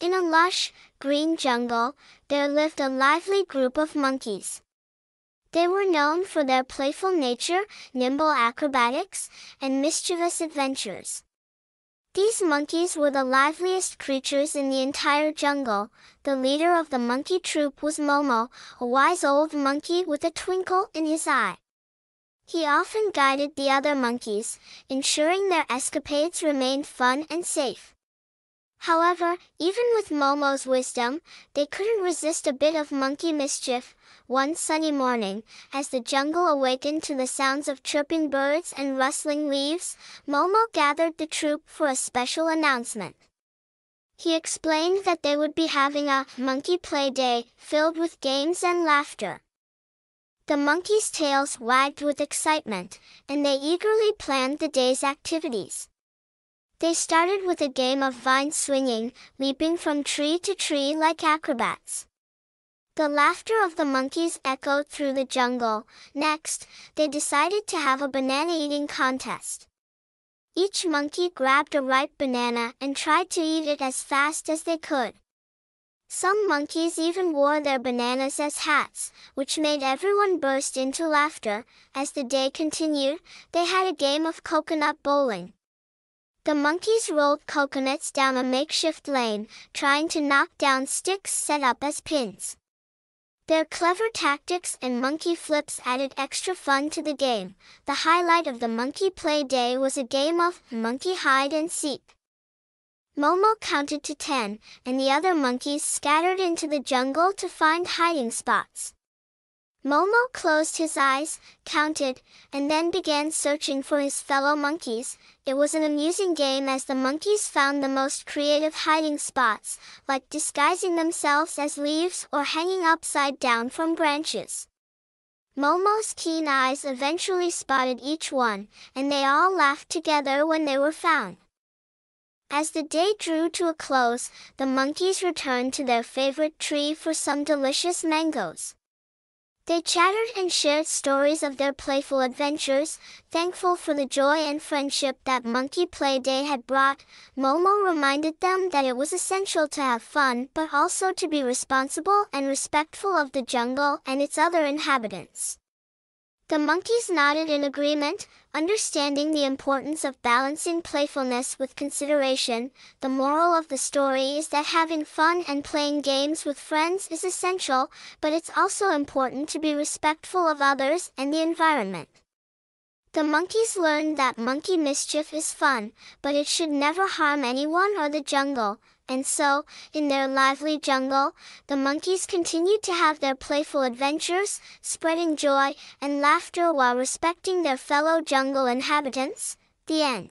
In a lush, green jungle, there lived a lively group of monkeys. They were known for their playful nature, nimble acrobatics, and mischievous adventures. These monkeys were the liveliest creatures in the entire jungle. The leader of the monkey troop was Momo, a wise old monkey with a twinkle in his eye. He often guided the other monkeys, ensuring their escapades remained fun and safe. However, even with Momo's wisdom, they couldn't resist a bit of monkey mischief. One sunny morning, as the jungle awakened to the sounds of chirping birds and rustling leaves, Momo gathered the troop for a special announcement. He explained that they would be having a monkey play day filled with games and laughter. The monkeys' tails wagged with excitement, and they eagerly planned the day's activities. They started with a game of vine swinging, leaping from tree to tree like acrobats. The laughter of the monkeys echoed through the jungle. Next, they decided to have a banana eating contest. Each monkey grabbed a ripe banana and tried to eat it as fast as they could. Some monkeys even wore their bananas as hats, which made everyone burst into laughter. As the day continued, they had a game of coconut bowling. The monkeys rolled coconuts down a makeshift lane, trying to knock down sticks set up as pins. Their clever tactics and monkey flips added extra fun to the game. The highlight of the monkey play day was a game of monkey hide and seek. Momo counted to ten, and the other monkeys scattered into the jungle to find hiding spots. Momo closed his eyes, counted, and then began searching for his fellow monkeys. It was an amusing game as the monkeys found the most creative hiding spots, like disguising themselves as leaves or hanging upside down from branches. Momo's keen eyes eventually spotted each one, and they all laughed together when they were found. As the day drew to a close, the monkeys returned to their favorite tree for some delicious mangoes. They chattered and shared stories of their playful adventures, thankful for the joy and friendship that Monkey Play Day had brought. Momo reminded them that it was essential to have fun but also to be responsible and respectful of the jungle and its other inhabitants. The monkeys nodded in agreement, understanding the importance of balancing playfulness with consideration. The moral of the story is that having fun and playing games with friends is essential, but it's also important to be respectful of others and the environment. The monkeys learned that monkey mischief is fun, but it should never harm anyone or the jungle, and so, in their lively jungle, the monkeys continued to have their playful adventures, spreading joy and laughter while respecting their fellow jungle inhabitants. The end.